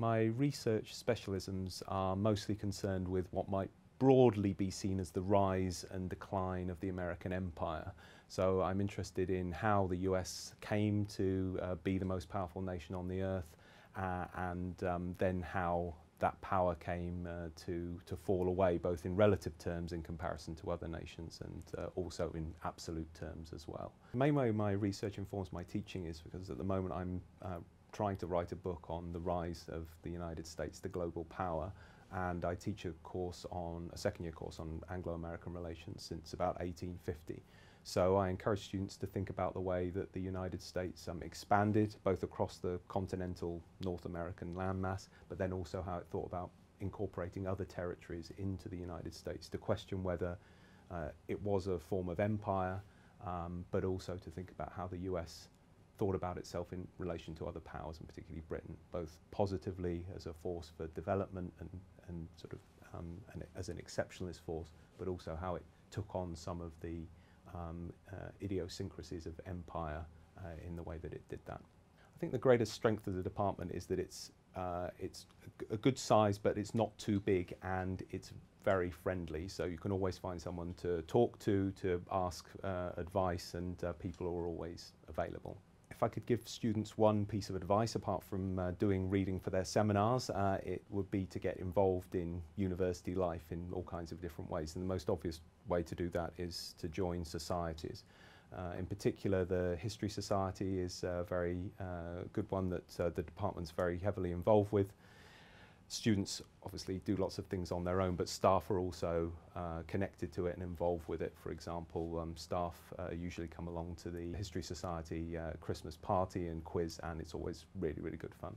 My research specialisms are mostly concerned with what might broadly be seen as the rise and decline of the American empire. So I'm interested in how the US came to uh, be the most powerful nation on the earth uh, and um, then how that power came uh, to, to fall away, both in relative terms in comparison to other nations and uh, also in absolute terms as well. The main way my research informs my teaching is because at the moment I'm uh, trying to write a book on the rise of the United States, the global power, and I teach a course on, a second year course on Anglo-American relations since about 1850. So I encourage students to think about the way that the United States um, expanded both across the continental North American landmass, but then also how it thought about incorporating other territories into the United States to question whether uh, it was a form of empire, um, but also to think about how the US thought about itself in relation to other powers, and particularly Britain, both positively as a force for development and, and sort of um, as an exceptionalist force, but also how it took on some of the um, uh, idiosyncrasies of empire uh, in the way that it did that. I think the greatest strength of the department is that it's uh, it's a good size, but it's not too big, and it's very friendly. So you can always find someone to talk to, to ask uh, advice, and uh, people are always available if I could give students one piece of advice apart from uh, doing reading for their seminars, uh, it would be to get involved in university life in all kinds of different ways. And the most obvious way to do that is to join societies. Uh, in particular, the History Society is a very uh, good one that uh, the department's very heavily involved with students obviously do lots of things on their own, but staff are also uh, connected to it and involved with it. For example, um, staff uh, usually come along to the History Society uh, Christmas party and quiz, and it's always really, really good fun.